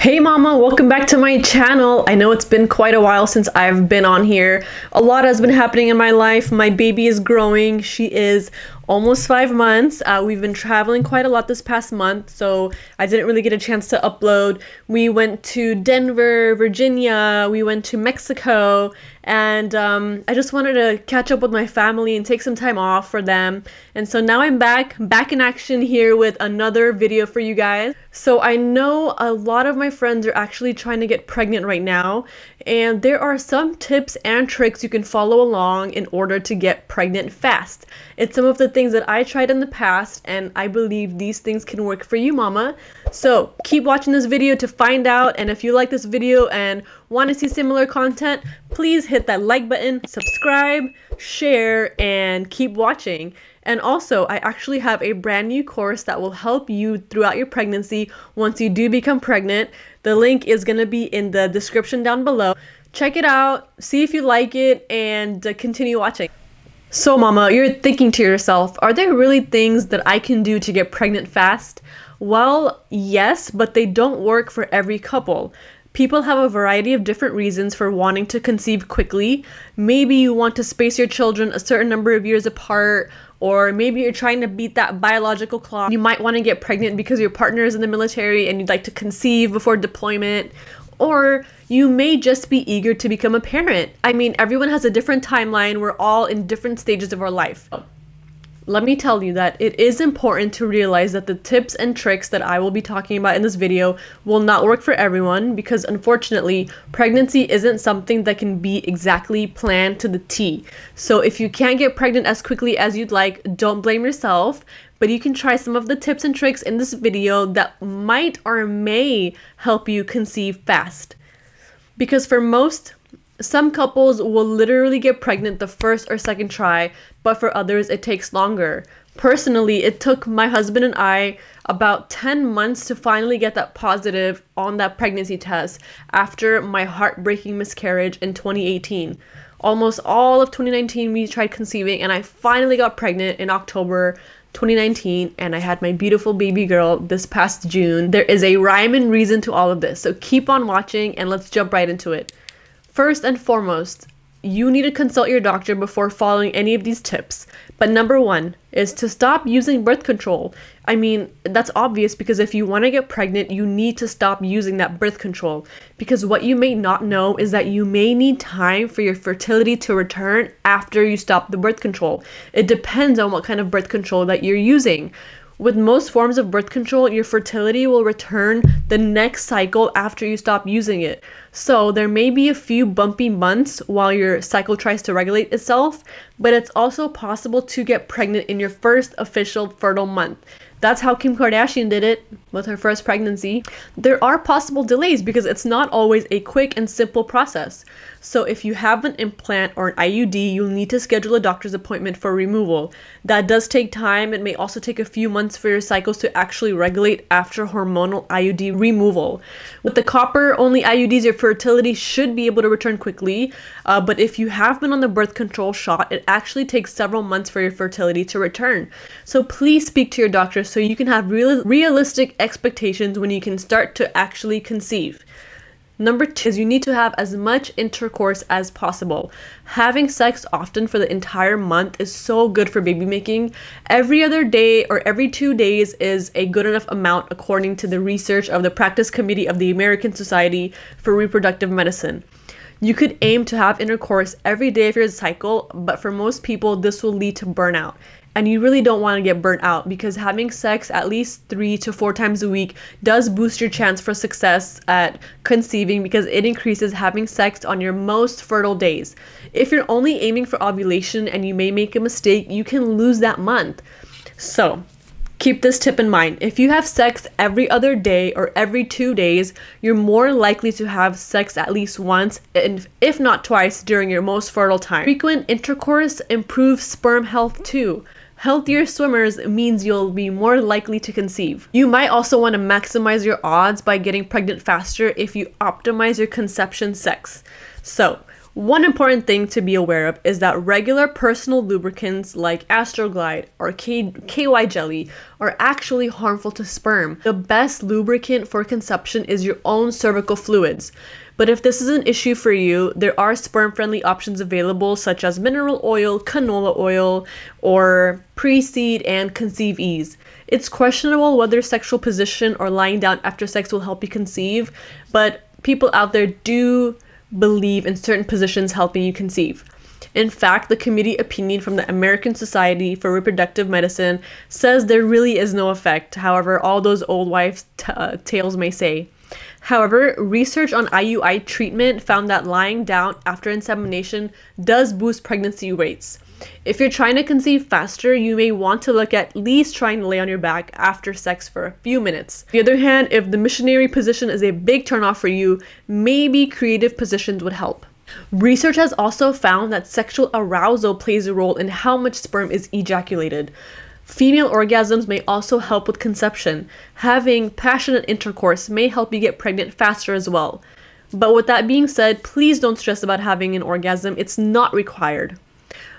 Hey mama, welcome back to my channel. I know it's been quite a while since I've been on here. A lot has been happening in my life. My baby is growing. She is almost five months. Uh, we've been traveling quite a lot this past month, so I didn't really get a chance to upload. We went to Denver, Virginia, we went to Mexico, and um, I just wanted to catch up with my family and take some time off for them. And so now I'm back, back in action here with another video for you guys. So I know a lot of my friends are actually trying to get pregnant right now, and there are some tips and tricks you can follow along in order to get pregnant fast. It's some of the things that I tried in the past, and I believe these things can work for you, mama. So keep watching this video to find out, and if you like this video and want to see similar content, please hit that like button, subscribe, share, and keep watching. And also, I actually have a brand new course that will help you throughout your pregnancy once you do become pregnant. The link is going to be in the description down below. Check it out, see if you like it, and uh, continue watching. So, Mama, you're thinking to yourself, are there really things that I can do to get pregnant fast? Well, yes, but they don't work for every couple. People have a variety of different reasons for wanting to conceive quickly. Maybe you want to space your children a certain number of years apart, or maybe you're trying to beat that biological clock. You might want to get pregnant because your partner is in the military and you'd like to conceive before deployment, or you may just be eager to become a parent. I mean, everyone has a different timeline. We're all in different stages of our life. Let me tell you that it is important to realize that the tips and tricks that I will be talking about in this video will not work for everyone because unfortunately, pregnancy isn't something that can be exactly planned to the T. So if you can't get pregnant as quickly as you'd like, don't blame yourself but you can try some of the tips and tricks in this video that might or may help you conceive fast. Because for most, some couples will literally get pregnant the first or second try, but for others it takes longer. Personally, it took my husband and I about 10 months to finally get that positive on that pregnancy test after my heartbreaking miscarriage in 2018. Almost all of 2019 we tried conceiving and I finally got pregnant in October 2019 and I had my beautiful baby girl this past June. There is a rhyme and reason to all of this, so keep on watching and let's jump right into it. First and foremost, you need to consult your doctor before following any of these tips. But number one is to stop using birth control. I mean, that's obvious because if you want to get pregnant, you need to stop using that birth control. Because what you may not know is that you may need time for your fertility to return after you stop the birth control. It depends on what kind of birth control that you're using. With most forms of birth control, your fertility will return the next cycle after you stop using it. So there may be a few bumpy months while your cycle tries to regulate itself, but it's also possible to get pregnant in your first official fertile month. That's how Kim Kardashian did it with her first pregnancy. There are possible delays because it's not always a quick and simple process. So if you have an implant or an IUD, you'll need to schedule a doctor's appointment for removal. That does take time. It may also take a few months for your cycles to actually regulate after hormonal IUD removal. With the copper only IUDs, your fertility should be able to return quickly. Uh, but if you have been on the birth control shot, it actually takes several months for your fertility to return. So please speak to your doctor so you can have real realistic expectations when you can start to actually conceive. Number two is you need to have as much intercourse as possible. Having sex often for the entire month is so good for baby making. Every other day or every two days is a good enough amount according to the research of the Practice Committee of the American Society for Reproductive Medicine. You could aim to have intercourse every day of your cycle, but for most people, this will lead to burnout and you really don't want to get burnt out because having sex at least three to four times a week does boost your chance for success at conceiving because it increases having sex on your most fertile days. If you're only aiming for ovulation and you may make a mistake, you can lose that month. So, Keep this tip in mind. If you have sex every other day or every two days, you're more likely to have sex at least once, and if not twice, during your most fertile time. Frequent intercourse improves sperm health too. Healthier swimmers means you'll be more likely to conceive. You might also want to maximize your odds by getting pregnant faster if you optimize your conception sex. So, One important thing to be aware of is that regular personal lubricants like Astroglide or K- KY jelly are actually harmful to sperm. The best lubricant for conception is your own cervical fluids. But if this is an issue for you, there are sperm friendly options available, such as mineral oil, canola oil, or Pre-Seed and conceive ease. It's questionable whether sexual position or lying down after sex will help you conceive, but people out there do believe in certain positions helping you conceive. In fact, the committee opinion from the American Society for Reproductive Medicine says there really is no effect, however, all those old wives' t- uh, tales may say. However, research on IUI treatment found that lying down after insemination does boost pregnancy rates. If you're trying to conceive faster, you may want to look at least trying to lay on your back after sex for a few minutes. On the other hand, if the missionary position is a big turnoff for you, maybe creative positions would help. Research has also found that sexual arousal plays a role in how much sperm is ejaculated. Female orgasms may also help with conception. Having passionate intercourse may help you get pregnant faster as well. But with that being said, please don't stress about having an orgasm, it's not required.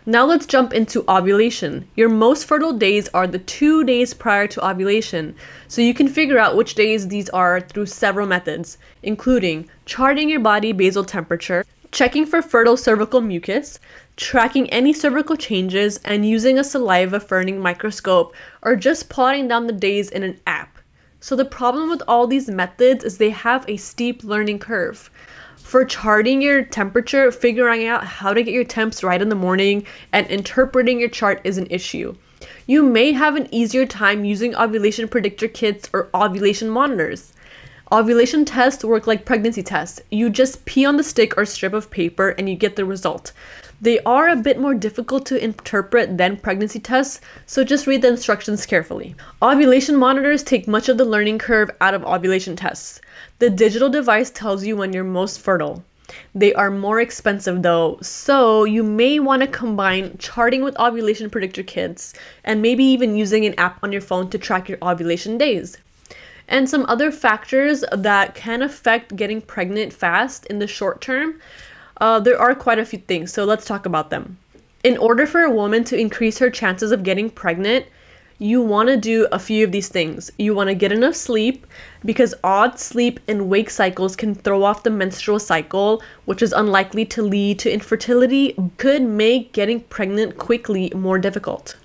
Now let's jump into ovulation. Your most fertile days are the two days prior to ovulation, so you can figure out which days these are through several methods, including charting your body basal temperature, checking for fertile cervical mucus, tracking any cervical changes, and using a saliva ferning microscope, or just plotting down the days in an app. So, the problem with all these methods is they have a steep learning curve. For charting your temperature, figuring out how to get your temps right in the morning, and interpreting your chart is an issue. You may have an easier time using ovulation predictor kits or ovulation monitors. Ovulation tests work like pregnancy tests. You just pee on the stick or strip of paper and you get the result. They are a bit more difficult to interpret than pregnancy tests, so just read the instructions carefully. Ovulation monitors take much of the learning curve out of ovulation tests. The digital device tells you when you're most fertile. They are more expensive though, so you may want to combine charting with ovulation predictor kits and maybe even using an app on your phone to track your ovulation days and some other factors that can affect getting pregnant fast in the short term. Uh, there are quite a few things, so let's talk about them. In order for a woman to increase her chances of getting pregnant, you want to do a few of these things. You want to get enough sleep because odd sleep and wake cycles can throw off the menstrual cycle, which is unlikely to lead to infertility, could make getting pregnant quickly more difficult.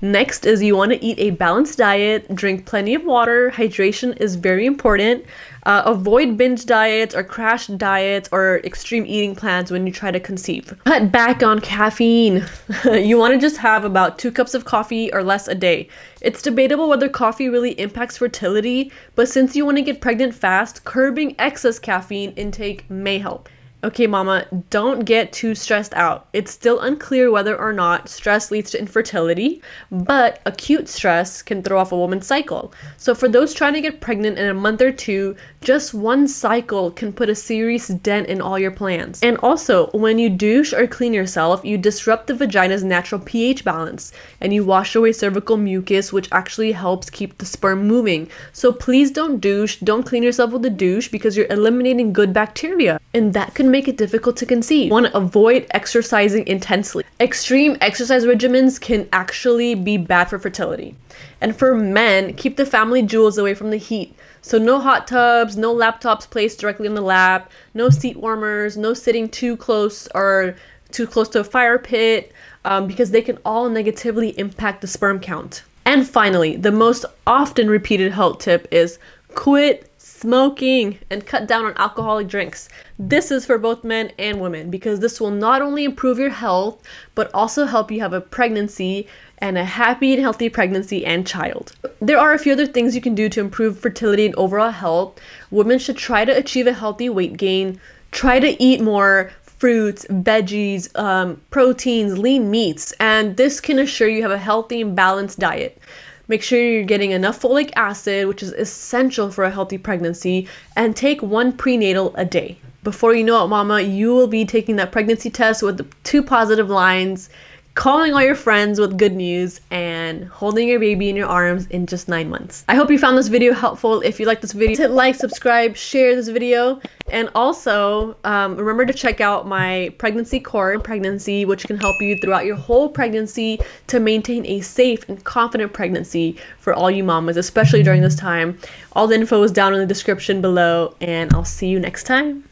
Next is you want to eat a balanced diet, drink plenty of water. Hydration is very important. Uh, avoid binge diets or crash diets or extreme eating plans when you try to conceive. Cut back on caffeine. you want to just have about two cups of coffee or less a day. It's debatable whether coffee really impacts fertility, but since you want to get pregnant fast, curbing excess caffeine intake may help. Okay, mama, don't get too stressed out. It's still unclear whether or not stress leads to infertility, but acute stress can throw off a woman's cycle. So, for those trying to get pregnant in a month or two, just one cycle can put a serious dent in all your plans. And also, when you douche or clean yourself, you disrupt the vagina's natural pH balance and you wash away cervical mucus, which actually helps keep the sperm moving. So, please don't douche, don't clean yourself with a douche because you're eliminating good bacteria. And that can make it difficult to conceive. Want to avoid exercising intensely. Extreme exercise regimens can actually be bad for fertility. And for men, keep the family jewels away from the heat. So no hot tubs, no laptops placed directly on the lap, no seat warmers, no sitting too close or too close to a fire pit um, because they can all negatively impact the sperm count. And finally, the most often repeated health tip is quit smoking, and cut down on alcoholic drinks. This is for both men and women because this will not only improve your health, but also help you have a pregnancy and a happy and healthy pregnancy and child. There are a few other things you can do to improve fertility and overall health. Women should try to achieve a healthy weight gain, try to eat more fruits, veggies, um, proteins, lean meats, and this can assure you have a healthy and balanced diet. Make sure you're getting enough folic acid, which is essential for a healthy pregnancy, and take one prenatal a day. Before you know it, mama, you will be taking that pregnancy test with the two positive lines, calling all your friends with good news, and holding your baby in your arms in just nine months. I hope you found this video helpful. If you like this video, hit like, subscribe, share this video, and also um, remember to check out my pregnancy core pregnancy, which can help you throughout your whole pregnancy to maintain a safe and confident pregnancy for all you mamas, especially during this time. All the info is down in the description below, and I'll see you next time.